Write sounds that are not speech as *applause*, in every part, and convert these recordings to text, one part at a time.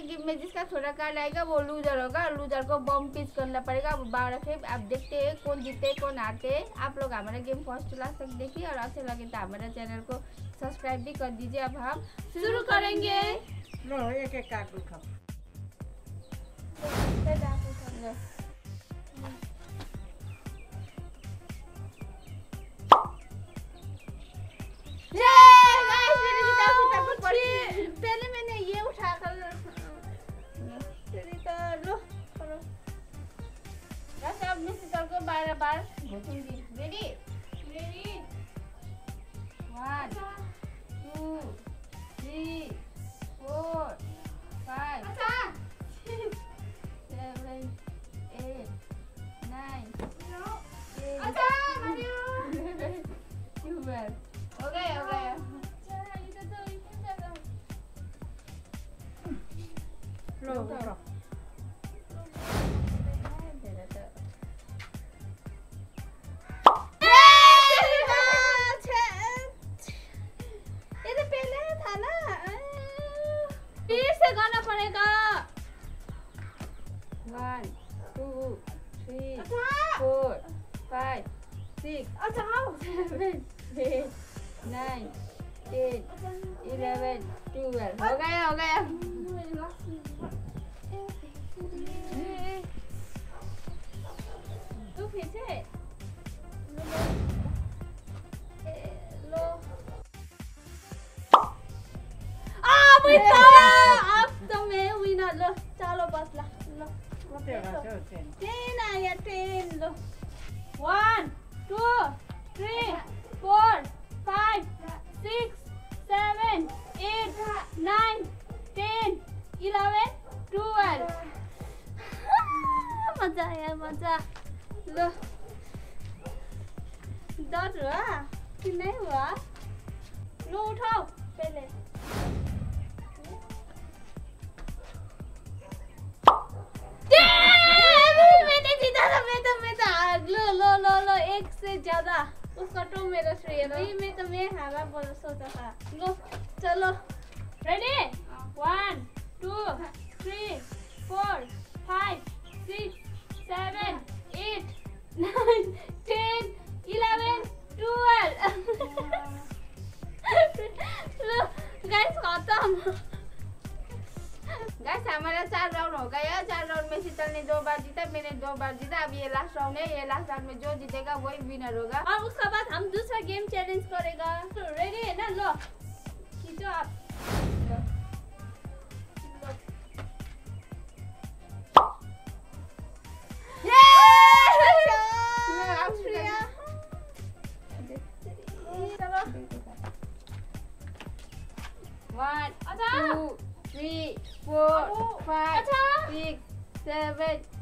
के गेम में जिसका थोड़ा कार्ड आएगा वो लूजर होगा। लूजर को बम पिच करना पड़ेगा। अब बारह से आप देखते हैं कौन जीते कौन आते हैं आप लोग हमारा गेम फ़र्स्ट लास्ट तक देखिए और अच्छा लगे तो हमारा चैनल को सब्सक्राइब भी कर दीजिए। अब हम शुरू करेंगे। लो एक एक कार्ड उठाओ Mrs. Uncle Barabas. Ready? Ready? One, two, three, four, five, six, seven, eight, nine, ten, twelve. *laughs* Okay, okay. Rồi, rồi. six, seven, eight, nine, ten, eleven, twelve. Okay, okay. Lúc thì thế. Ah, we saw up the way we not look. Chalo bas la. Look. Ten, I ten. One. Two three four five six seven eight nine ten eleven twelve मजा यहाँ मजा ल दस किन लु उठाउ मेरा श्रेय नहीं मैं तो मैं हारा बोल सोचा था लो चलो ready one two three four five round ने दो बार जीता मैंने दो बार जीता। अब ये लास्ट राउंड है ये लास्ट राउंड में जो जीतेगा वही विनर होगा। और उसके बाद हम दूसरा गेम चैलेंज करेगा। तो रेडी है ना लो। खींचो आप। लो। लो। आप श्रेया। चलो वन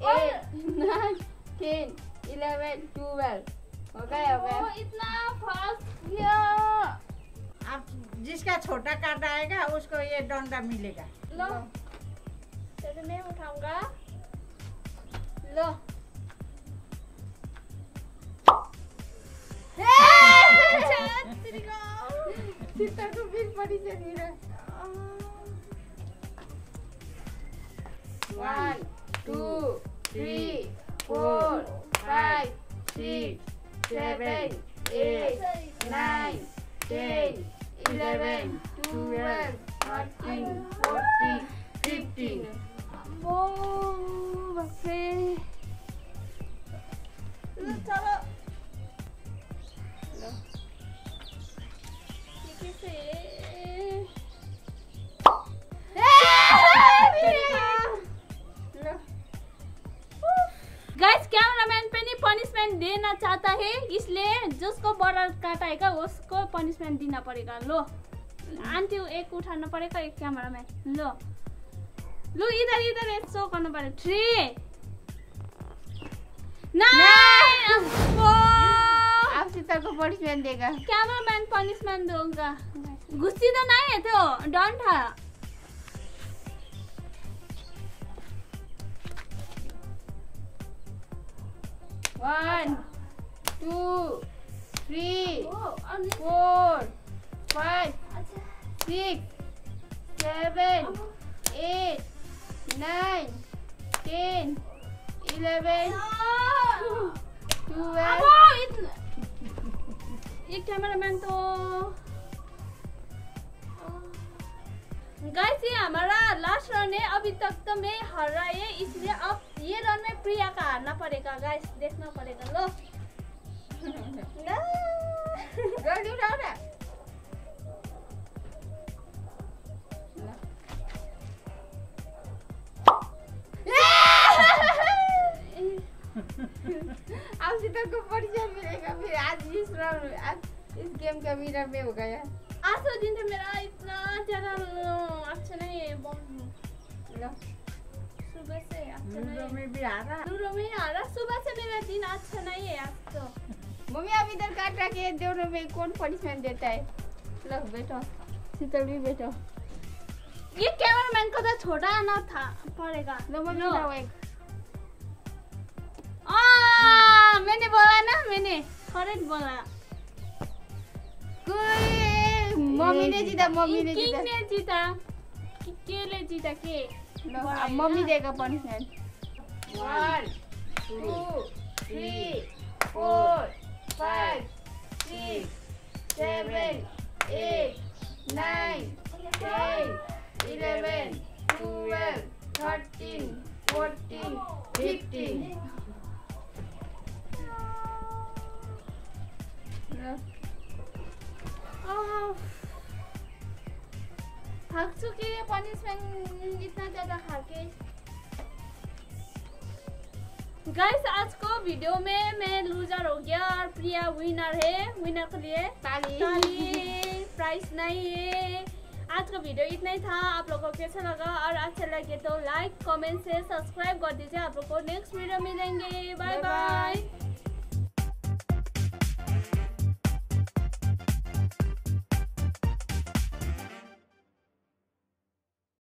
और- eight nine ten eleven twelve हो गया हो गया इतना फास्ट गया अब जिसका छोटा कार्ड आएगा उसको ये डंडा मिलेगा। लो। चलो मैं उठाऊँगा। लो। को पड़ी रहा। One, two, three, four, five, six, seven, eight, nine, ten, eleven, twelve, thirteen, fourteen, fifteen. Okay. Hello. Did you see it? देना चाहता है इसलिए जिसको बॉर्डर काटाएगा उसको पनिशमेंट देना पड़ेगा। लो। आंटी एक उठाना पड़ेगा एक कैमरामैन लो। लो इधर इधर एक शो करना पड़ेगा थ्री नाइन आप शीतल को पनिशमेंट देगा। कैमरामैन पनिशमेंट दूंगा। गुस्सी तो नहीं है तो डन था One, two, three, oh, four, five, six, seven, eight, nine, ten, eleven, twelve. Amo, it, it cameraman to. Guys ये हमारा लास्ट रन है अभी तक तो मैं हार रहा है इसलिए अब ये रन में प्रिया का हारना पड़ेगा गाइस देखना पड़ेगा लो। जल्दी उठाओ ना अब को परिचय मिलेगा फिर आज इस में आज इस गेम का विनर में हो गया। आज तो दिन तो मेरा इतना ज़्यादा अच्छा नहीं है बहुत सुबह से अच्छा नहीं में भी आ रहा लूडो में आ रहा सुबह से मेरा दिन अच्छा नहीं है आज तो। मम्मी अब इधर काट रखे दोनों में कौन पनिशमेंट देता है? लो बैठो। शीतल भी बैठो। ये कैमरामैन को तो छोटा आना था पड़ेगा। लो मम्मी लो। एक। आ, मैंने बोला ना मैंने। करेक्ट बोला। कोई मम्मीले जिता मम्मीले जिता किङले जिता केले जिता के मम्मी दिएको punishment one two three four five six seven eight nine ten eleven twelve thirteen fourteen fifteen थक चुकी है पनिशमेंट इतना ज़्यादा खा के गाइस आज को वीडियो में मैं लूजर हो गया और प्रिया विनर है विनर के लिए ताली। ताली प्राइस नहीं है। आज का वीडियो इतना ही था आप लोगों को कैसा लगा और अच्छा लगे तो लाइक कमेंट से सब्सक्राइब कर दीजिए। आप लोग को नेक्स्ट वीडियो मिलेंगे। बाय. बाय